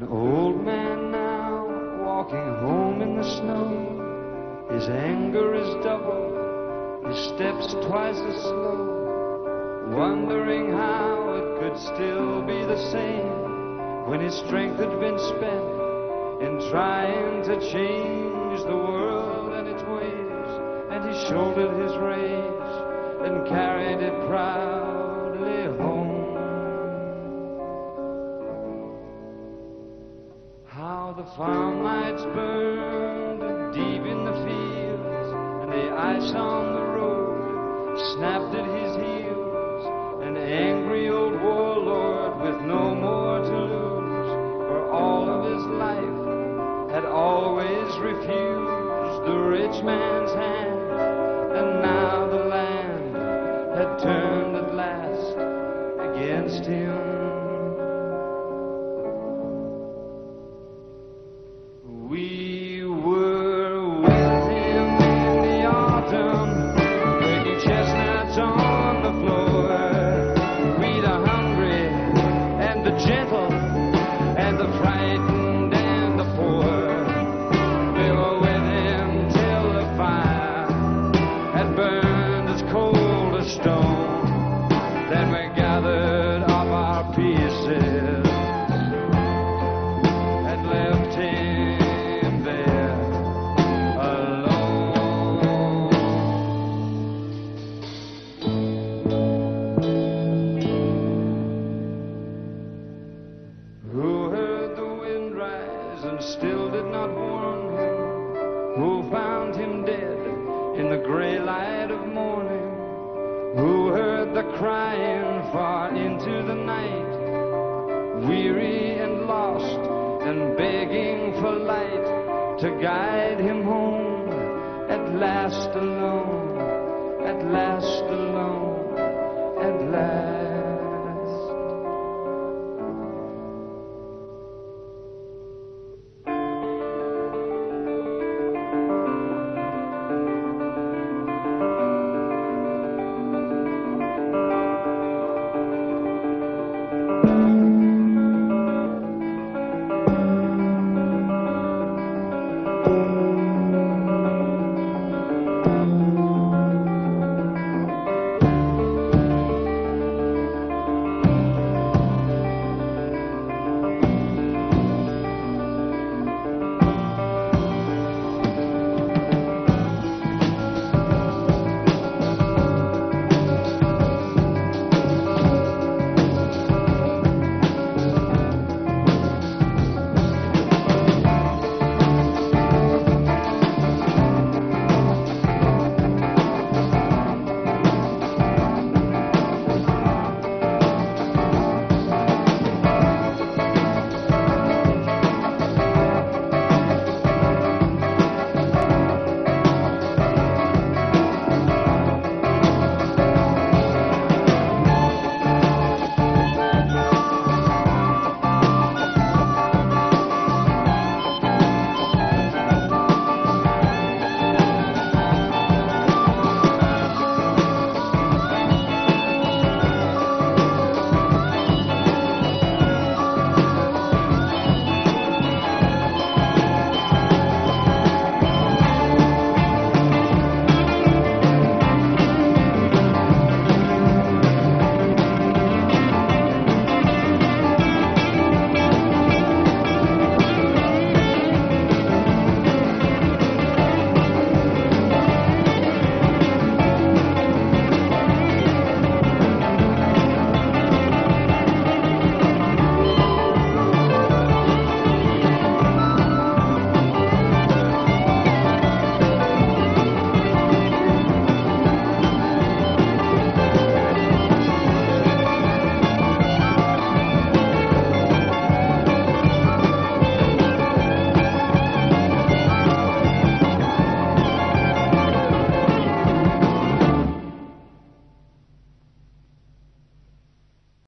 An old man now, walking home in the snow, his anger is double, his steps twice as slow, wondering how it could still be the same when his strength had been spent in trying to change the world and its ways, and he shouldered his rage and carried it proud. How farm lights burned deep in the fields, and the ice on the road snapped at his We still did not warn him? Who found him dead in the gray light of morning? Who heard the crying far into the night? Weary and lost and begging for light to guide him home. At last alone, at last alone,